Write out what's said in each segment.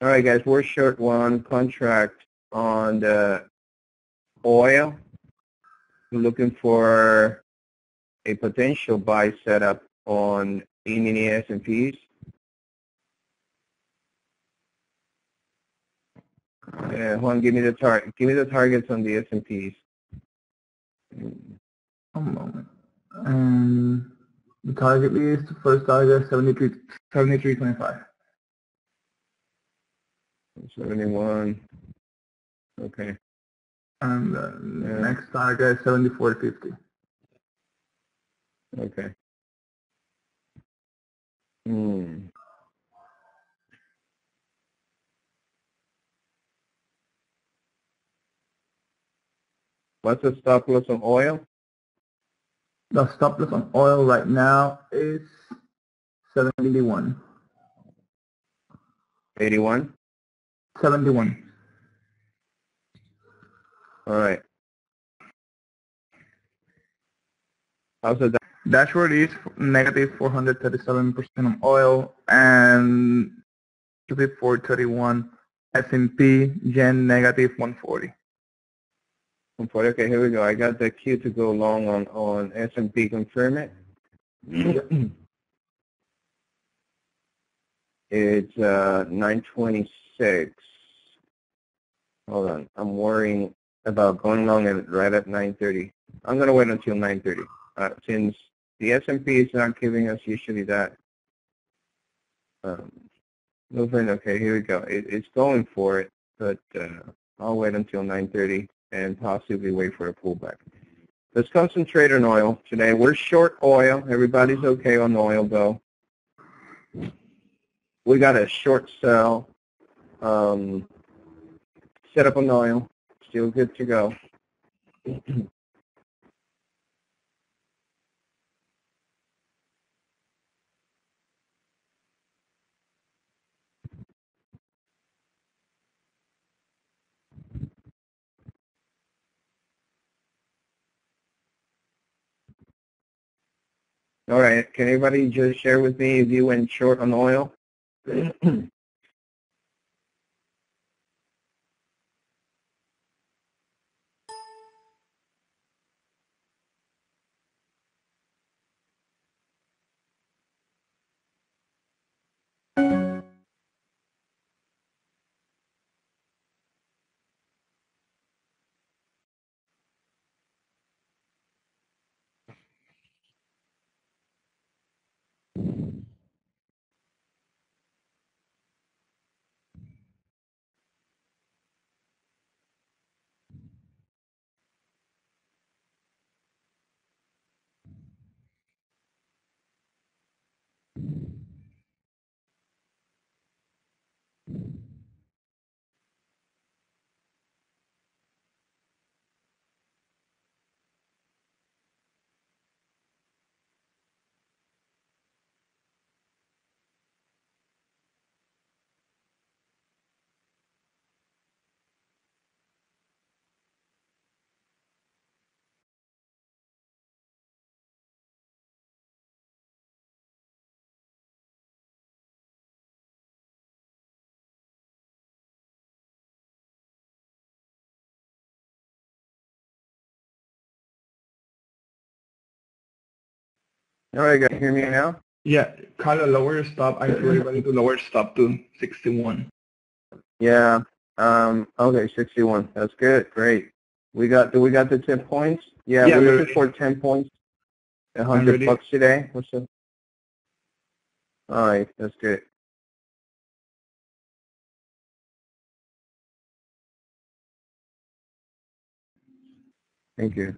All right, guys, we're short one contract on the oil. We're looking for a potential buy setup on Indian S&Ps. Yeah, Juan, give me the target. Give me the targets on the S&Ps. One moment. Um, the target is first target 73, 73.25. 71. Okay. And uh, Yeah. next target 74.50. Okay. Hmm. What's the stop loss on oil? The stop loss on oil right now is 71. 81? 71. All right. How's the Dashboard is negative 437% on oil and negative 431 S&P Gen negative 140. 140. Okay, here we go. I got the Q to go long on, on S&P. Confirm it. it's uh, 926. Hold on. I'm worrying about going long at right at 930. I'm going to wait until 930. Uh, since the S&P is not giving us usually that um, movement. Okay, here we go. It, it's going for it, but uh, I'll wait until 930 and possibly wait for a pullback. Let's concentrate on oil today. We're short oil. Everybody's okay on oil, though. We got a short sell um, set up on oil. Still good to go. All right. Can anybody just share with me if you went short on oil? All right, guys, hear me now? Yeah, Carla, lower your stop. I told everybody to lower stop to 61. Yeah. Um, okay, 61. That's good. Great. We got, do we got the 10 points? Yeah, Yeah, we're we're looking for 10 points. A hundred bucks today. What's the? All right, that's good. Thank you.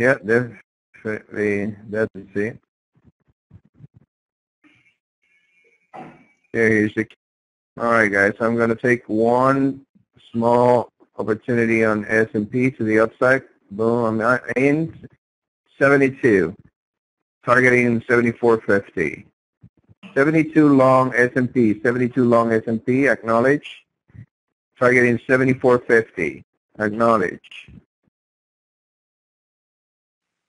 Yeah, definitely. It. Here, here's the. All right, guys. I'm going to take one small opportunity on S&P to the upside. Boom. I'm in 72, targeting 74.50. 72 long S&P, 72 long S&P, acknowledge. Targeting 74.50, acknowledge.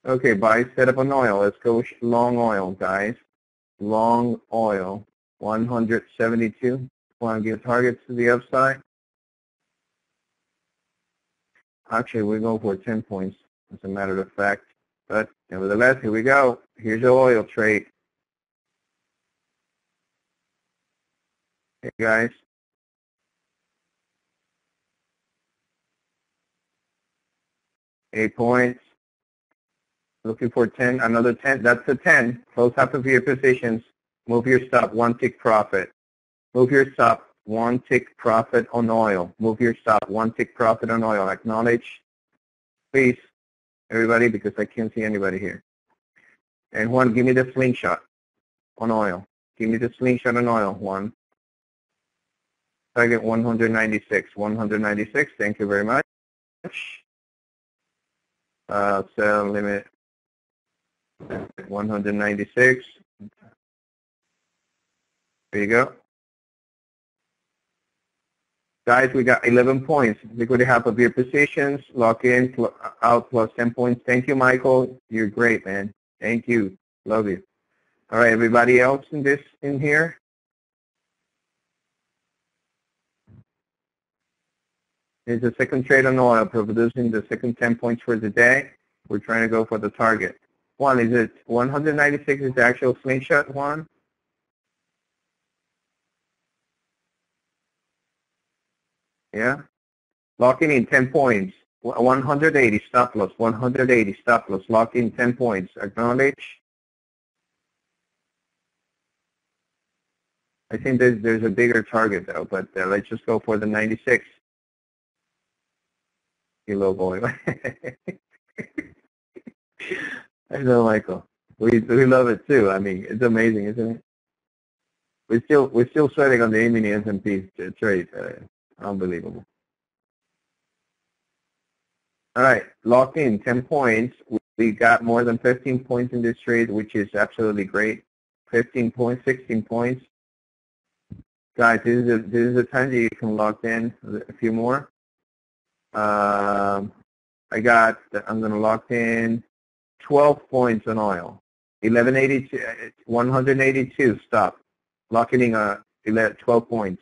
Okay, buy set up on oil. Let's go long oil, guys. long oil, 172. Want to give targets to the upside? Actually, we go for 10 points, as a matter of fact. But nevertheless, here we go. Here's your oil trade. Hey, guys. Eight points. Looking for 10, another 10. That's a 10. Close half of your positions. Move your stop, one tick profit. Move your stop, one tick profit on oil. Move your stop, one tick profit on oil. Acknowledge, please, everybody, because I can't see anybody here. And Juan, give me the slingshot on oil. Give me the slingshot on oil, Juan. Target 196. 196, thank you very much. Uh, sell limit 196. There you go. Guys, we got 11 points. Liquidity half of your positions. Lock in, pl out plus 10 points. Thank you, Michael. You're great, man. Thank you. Love you. All right, everybody else in this in here? Here's the second trade on oil, producing the second 10 points for the day. We're trying to go for the target. One, is it 196 is the actual slingshot one? Yeah? Locking in 10 points. 180 stop loss, 180 stop loss, lock in 10 points. Acknowledge. I think there's, there's a bigger target though, but uh, let's just go for the 96. You little boy. I know, Michael. We we love it too. I mean, it's amazing, isn't it? We're still we're still sweating on the S&P trade. Uh, unbelievable. All right, locked in 10 points. We got more than 15 points in this trade, which is absolutely great. 15 points, 16 points. Guys, this is a, this is a time that you can lock in a few more. Um, I got, I'm going to lock in 12 points on oil. 1182, 182, stop. Locking in uh, 12 points.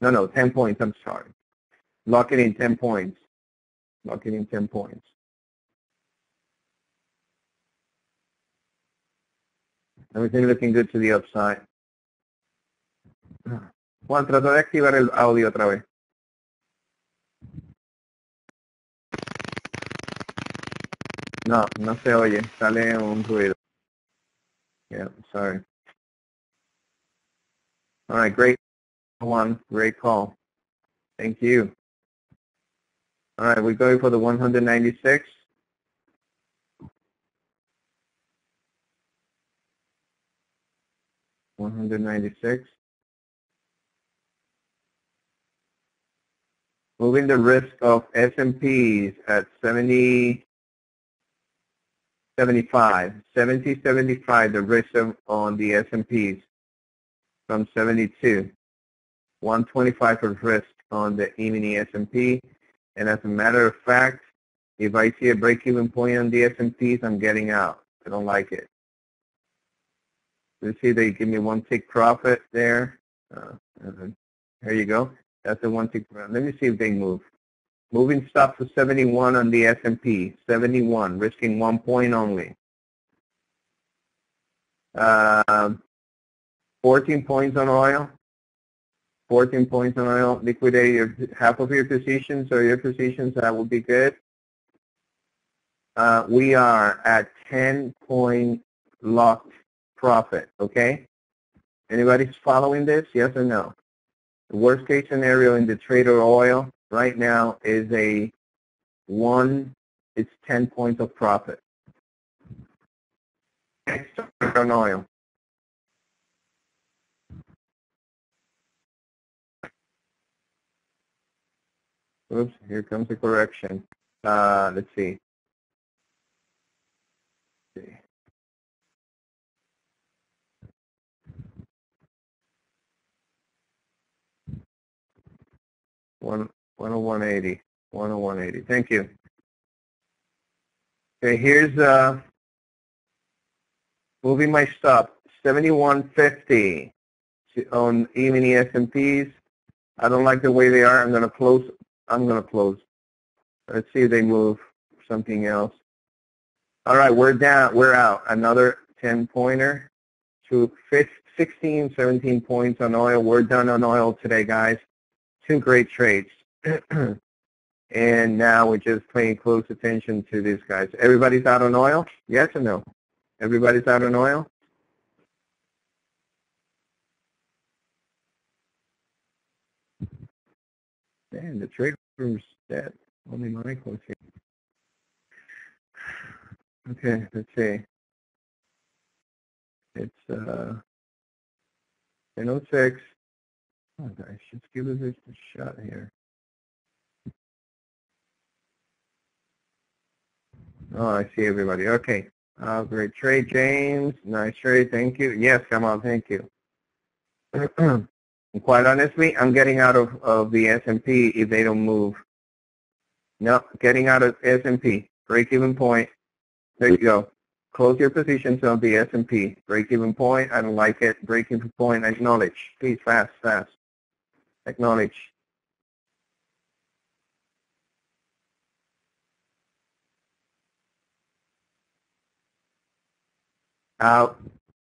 No, no, 10 points, I'm sorry. Locking in 10 points. Locking in 10 points. Everything looking good to the upside. Juan, trata de activar el audio otra vez. No, no se oye, sale un ruido. Yeah, sorry. All right, great one, great call. Thank you. All right, we're going for the 196. One hundred ninety-six. Moving the risk of S&Ps at 70, 75, 70, 75, the risk on the S&Ps from 72, 125 of risk on the E-mini S&P, and as a matter of fact, if I see a break-even point on the S&Ps, I'm getting out. I don't like it. You see they give me one tick profit there. Uh, there you go. That's the one tick. Let me see if they move. Moving stop to 71 on the S&P, 71, risking one point only. Uh, 14 points on oil. 14 points on oil. Liquidate your, half of your positions or your positions. That would be good. Uh, we are at 10 point locked profit. Okay. Anybody's following this? Yes or no? The worst case scenario in the trader oil right now is a one, it's 10 points of profit. On oil. Oops, here comes a correction. Uh. Let's see. One, 10180. 10180. Thank you. Okay, here's uh, moving my stop. 71.50 on E-mini S&Ps. I don't like the way they are. I'm going to close. I'm going to close. Let's see if they move something else. All right, we're down. We're out. Another 10 pointer to 16, 17 points on oil. We're done on oil today, guys. Two great trades. and now we're just paying close attention to these guys. Everybody's out on oil? Yes or no? Everybody's out on oil? Man, the trade room's dead. Only Michael's here. Okay, let's see. It's uh, 1006. Oh, guys, just give this a shot here. Oh, I see everybody. Okay. Uh, great trade, James. Nice trade. Thank you. Yes, come on. Thank you. quite honestly, I'm getting out of, of the S&P if they don't move. No, getting out of S&P. Break-even point. There you go. Close your positions on the S&P. Break-even point. I don't like it. Break-even point. Acknowledge. Please, fast, fast. Acknowledge. Uh,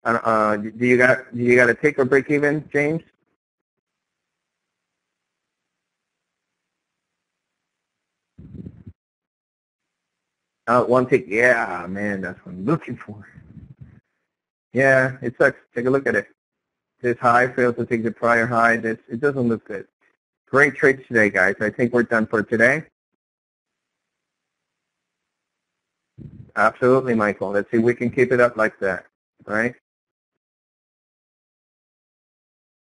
uh, do you got do you got a take or break even, James? Uh, one tick. Yeah, man, that's what I'm looking for. Yeah, it sucks. Take a look at it. This high fails to take the prior high. This it doesn't look good. Great trades today, guys. I think we're done for today. Absolutely, Michael. Let's see we can keep it up like that. Right?